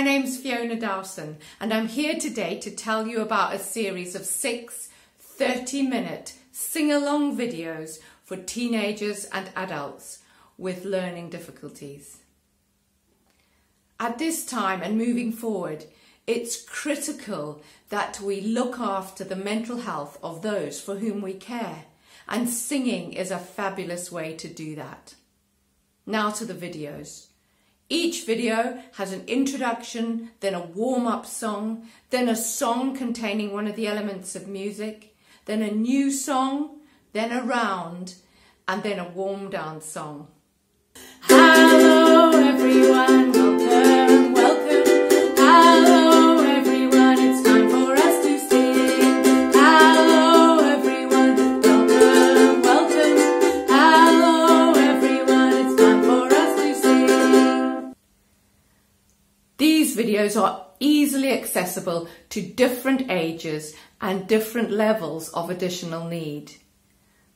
name's Fiona Dowson and I'm here today to tell you about a series of six 30 minute sing-along videos for teenagers and adults with learning difficulties. At this time and moving forward, it's critical that we look after the mental health of those for whom we care and singing is a fabulous way to do that. Now to the videos. Each video has an introduction, then a warm-up song, then a song containing one of the elements of music, then a new song, then a round, and then a warm down song. Videos are easily accessible to different ages and different levels of additional need.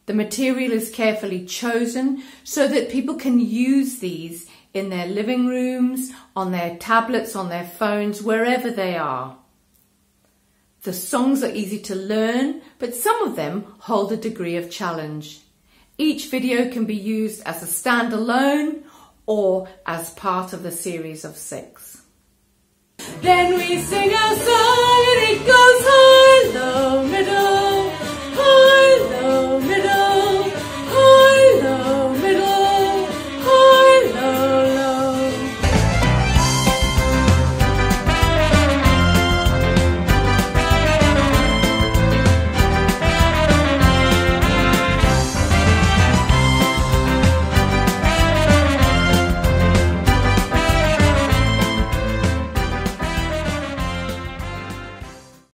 The material is carefully chosen so that people can use these in their living rooms, on their tablets, on their phones, wherever they are. The songs are easy to learn, but some of them hold a degree of challenge. Each video can be used as a standalone or as part of the series of six. Then we sing a song